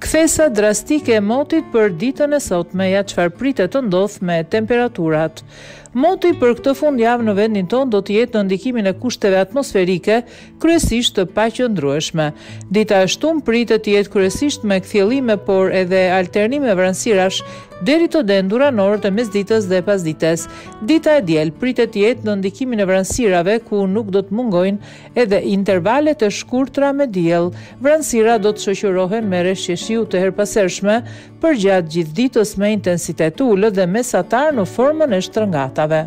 Kthesa drastike e motit për ditën e sotme ja çfarë pritet të ndodhë me temperaturat. Moti për këtë fundjavë në vendin tonë do të jetë në ndikimin e kushteve atmosferike, kryesisht të paqëndrueshme. Dita e shtunë pritet të jetë kryesisht me kthjellime, por edhe alternime vranësirash deri të dendura në orët e mesditës dhe pasdites. Dita e diel pritet të jetë në ndikimin e vranësirave ku nuk do të mungojnë Edhe intervalet e shkurtra me diell, vranësirat do të shoqërohen me reshje shiu të herëpashershme përgjatë gjithë ditës me intensitet të ulët dhe mesatar në formën e shtrëngatave.